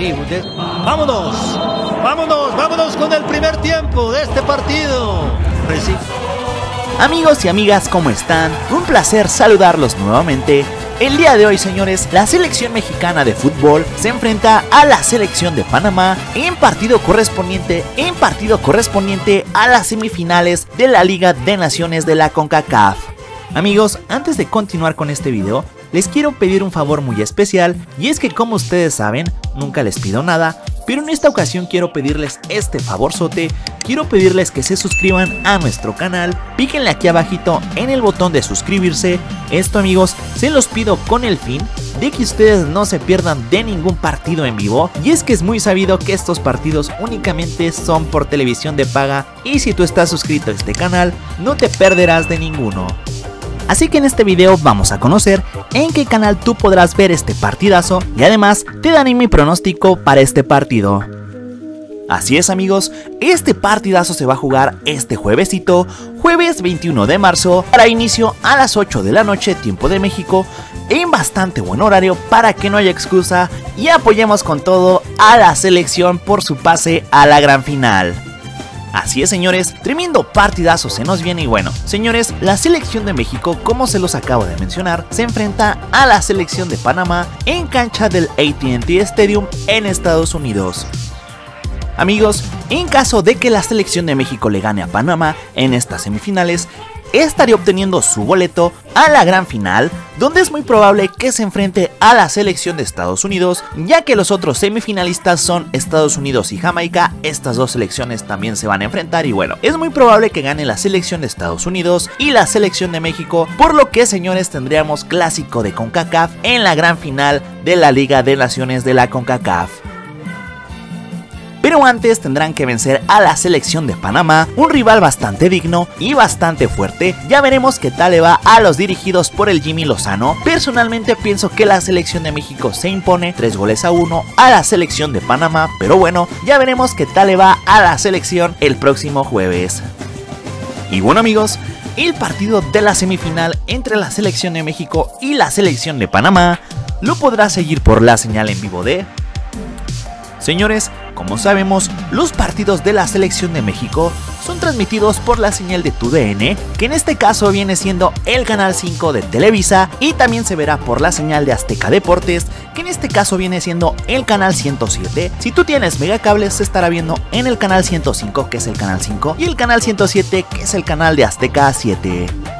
Vámonos, vámonos, vámonos con el primer tiempo de este partido. Amigos y amigas, ¿cómo están? Un placer saludarlos nuevamente. El día de hoy, señores, la selección mexicana de fútbol se enfrenta a la selección de Panamá en partido correspondiente, en partido correspondiente a las semifinales de la Liga de Naciones de la CONCACAF. Amigos, antes de continuar con este video, les quiero pedir un favor muy especial y es que como ustedes saben, nunca les pido nada, pero en esta ocasión quiero pedirles este favorzote, quiero pedirles que se suscriban a nuestro canal, píquenle aquí abajito en el botón de suscribirse, esto amigos se los pido con el fin de que ustedes no se pierdan de ningún partido en vivo. Y es que es muy sabido que estos partidos únicamente son por televisión de paga y si tú estás suscrito a este canal no te perderás de ninguno. Así que en este video vamos a conocer en qué canal tú podrás ver este partidazo y además te daré mi pronóstico para este partido. Así es amigos, este partidazo se va a jugar este juevesito, jueves 21 de marzo, para inicio a las 8 de la noche, tiempo de México, en bastante buen horario para que no haya excusa y apoyemos con todo a la selección por su pase a la gran final. Así es señores, tremendo partidazo se nos viene y bueno, señores, la selección de México, como se los acabo de mencionar, se enfrenta a la selección de Panamá en cancha del ATT Stadium en Estados Unidos. Amigos, en caso de que la selección de México le gane a Panamá en estas semifinales, estaría obteniendo su boleto a la gran final, donde es muy probable que se enfrente a la selección de Estados Unidos, ya que los otros semifinalistas son Estados Unidos y Jamaica, estas dos selecciones también se van a enfrentar y bueno, es muy probable que gane la selección de Estados Unidos y la selección de México, por lo que señores tendríamos clásico de CONCACAF en la gran final de la Liga de Naciones de la CONCACAF. Pero antes tendrán que vencer a la selección de Panamá, un rival bastante digno y bastante fuerte. Ya veremos qué tal le va a los dirigidos por el Jimmy Lozano. Personalmente pienso que la selección de México se impone 3 goles a 1 a la selección de Panamá, pero bueno, ya veremos qué tal le va a la selección el próximo jueves. Y bueno amigos, el partido de la semifinal entre la selección de México y la selección de Panamá lo podrá seguir por la señal en vivo de... Señores, como sabemos, los partidos de la selección de México son transmitidos por la señal de TUDN, que en este caso viene siendo el canal 5 de Televisa, y también se verá por la señal de Azteca Deportes, que en este caso viene siendo el canal 107. Si tú tienes Megacable, se estará viendo en el canal 105, que es el canal 5, y el canal 107, que es el canal de Azteca 7.